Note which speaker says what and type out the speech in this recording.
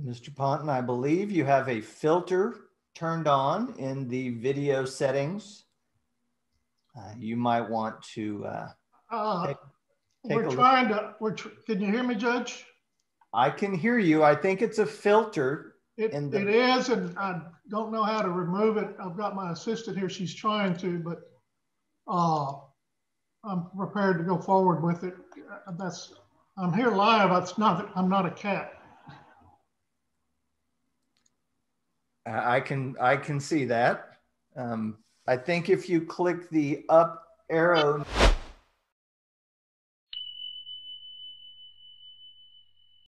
Speaker 1: Mr. Ponton, I believe you have a filter turned on in the video settings. Uh, you might want to, uh,
Speaker 2: Uh,
Speaker 1: Take-
Speaker 2: We're
Speaker 1: look.
Speaker 2: trying to, we're, tr- can you hear me, Judge?
Speaker 1: I can hear you. I think it's a filter.
Speaker 2: It,
Speaker 1: the-
Speaker 2: it is, and I don't know how to remove it. I've got my assistant here. She's trying to, but uh, I'm prepared to go forward with it. That's, I'm here live. It's not, I'm not a cat.
Speaker 1: I I can, I can see that. Um, I think if you click the up arrow